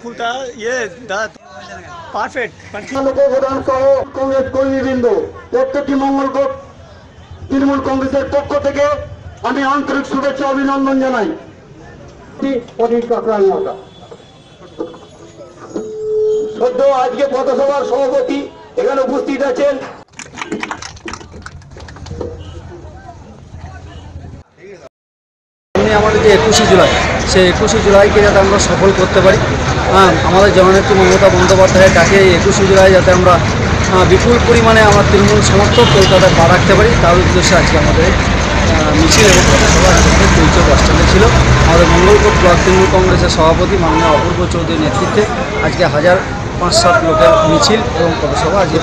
ফুলটা ইয়ে পারফেক্ট লোকপ্রধান সহ কংগ্রেস কর্মীবৃন্দ, প্রত্যেকটি তৃণমূল কংগ্রেসের পক্ষ থেকে আমি আন্তরিক শুভেচ্ছা অভিনন্দন জানাই। সদ্য আজকে পথসভার সভাপতি এখানে উপস্থিত আছেন আমাদের যে একুশে জুলাই, সেই একুশে জুলাইকে যাতে আমরা সফল করতে পারি হ্যাঁ আমাদের জননেত্রী মমতা বন্দ্যোপাধ্যায়ের এই একুশে জুলাই যাতে আমরা বিপুল পরিমাণে আমার তৃণমূল সমর্থক কলকাতায় পা রাখতে পারি, তার উদ্দেশ্যে আজকে আমাদের মিছিল এবং পথসভা আজকে চলছে বাস ছিল। আমাদের মঙ্গলপুর ব্লক তৃণমূল কংগ্রেসের সভাপতি মাননীয় অপূর্ব চৌধুরীর নেতৃত্বে আজকে হাজার পাঁচ সাত লোকের মিছিল এবং পথসভা আজকে